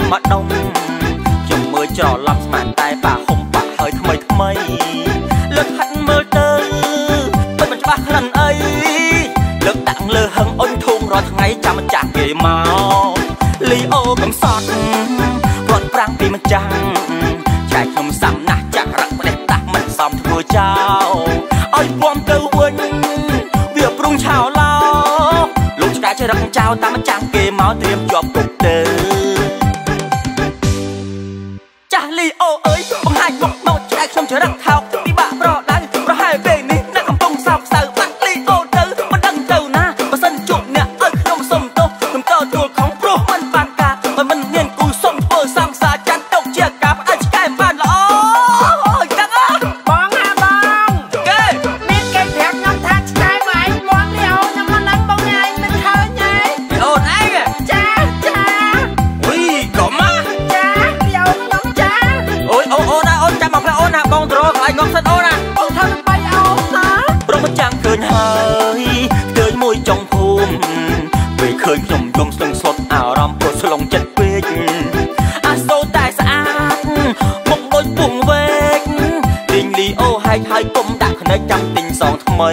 មម្ដុំខ្ញុំមើលច្រឡំស្មានតែបាហុំបាក់ហើយថ្មីថ្មីលើកហាត់មើលទៅមិនមិនច្បាស់ក្លិនអីលើកដាក់លើហឹងអុញធុងរាល់ថ្ងៃចាំម្ចាស់គេមកលីអូកំសត់រត់ប្រាំងពីម្ចាស់ចែកខ្ញុំសាំណាស់ចាក់រឹកផ្ដេសតាស់មិនសមធ្វើចោលឲ្យពំទៅវិញវាព្រុងឆោឡោលោកឆ្កែចរឹកចោលតាមម្ចាស់គេមកត្រៀមជាប់គុកទៅ ញហើយឃើញមួយចុងភូមិពេលឃើញខ្ញុំយំស្ទឹងស្លុតអារម្មណ៍ព្រោះស្លងចិត្តពេកអាសូរតែស្អាតមុខដូចពងវែកទិញលីអូហែកហើយគុំដាក់ខ្នែកចាំទិញសងថ្មី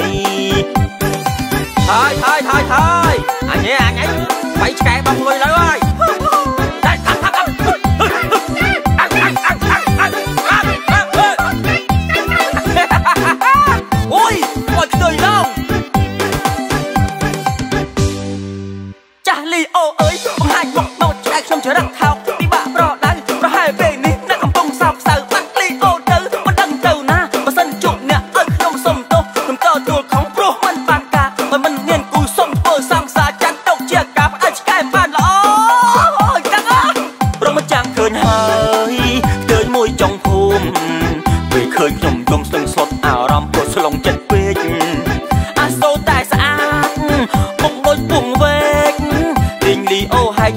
ហើយហើយហើយហើយអញឯងអញឯងបៃឆ្កែបងលុយលើហើយ លីអូអើយបង្ហាញមកមកឆ្កែខ្ញុំចរឹកថោកពិបាកប្រដៅ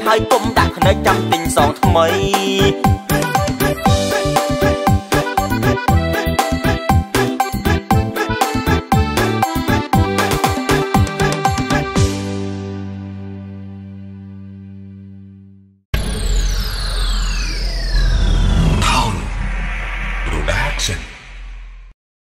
ហើយគុំដាក់ខ្នែកចាំទិញសងថ្មី